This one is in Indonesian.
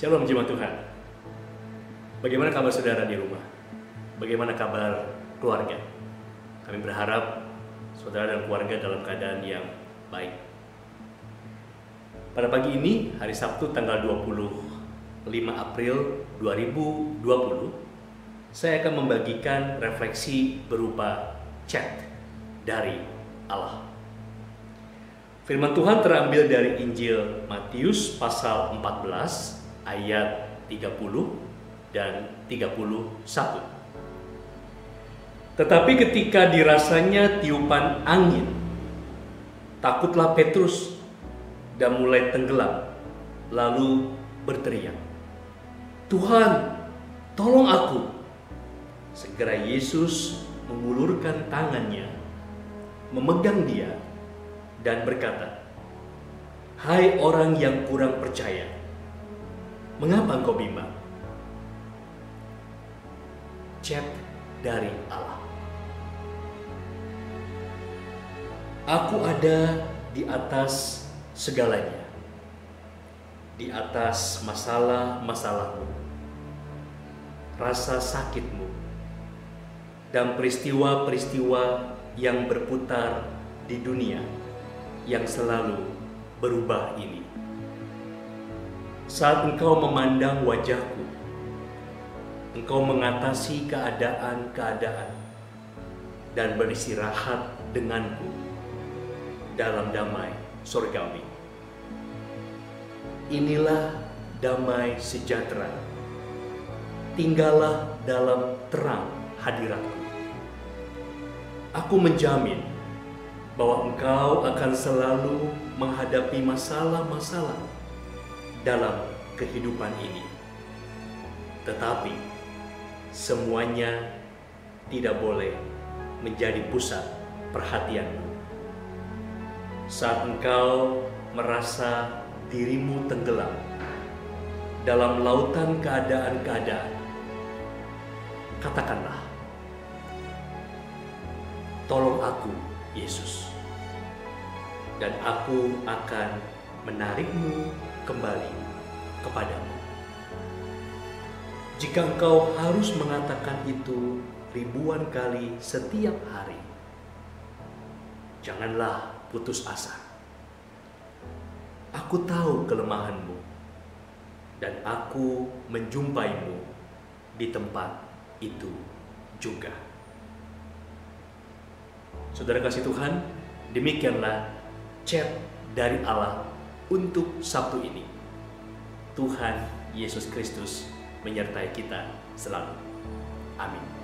Shalom jemaat Tuhan. Bagaimana kabar saudara di rumah? Bagaimana kabar keluarga? Kami berharap saudara dan keluarga dalam keadaan yang baik. Pada pagi ini, hari Sabtu tanggal 25 April 2020, saya akan membagikan refleksi berupa chat dari Allah. Firman Tuhan terambil dari Injil Matius pasal 14 ayat 30 dan 31. Tetapi ketika dirasanya tiupan angin, takutlah Petrus dan mulai tenggelam, lalu berteriak, Tuhan, tolong aku. Segera Yesus mengulurkan tangannya, memegang dia, dan berkata, Hai orang yang kurang percaya, mengapa engkau bimbang? Chat dari Allah. Aku ada di atas segalanya. Di atas masalah-masalahmu, rasa sakitmu, dan peristiwa-peristiwa yang berputar di dunia yang selalu berubah ini. Saat engkau memandang wajahku, engkau mengatasi keadaan-keadaan dan beristirahat denganku dalam damai surgawi. Inilah damai sejahtera. Tinggallah dalam terang hadiratku. Aku menjamin bahwa engkau akan selalu menghadapi masalah-masalah dalam kehidupan ini. Tetapi semuanya tidak boleh menjadi pusat perhatianmu. Saat engkau merasa dirimu tenggelam dalam lautan keadaan-keadaan, katakanlah, "Tolong aku, Yesus, dan aku akan menarikmu kembali kepadamu." Jika engkau harus mengatakan itu ribuan kali setiap hari, janganlah putus asa. Aku tahu kelemahanmu, dan aku menjumpaimu di tempat itu juga. Saudara kasih Tuhan, demikianlah chat dari Allah untuk Sabtu ini. Tuhan Yesus Kristus menyertai kita selalu. Amin.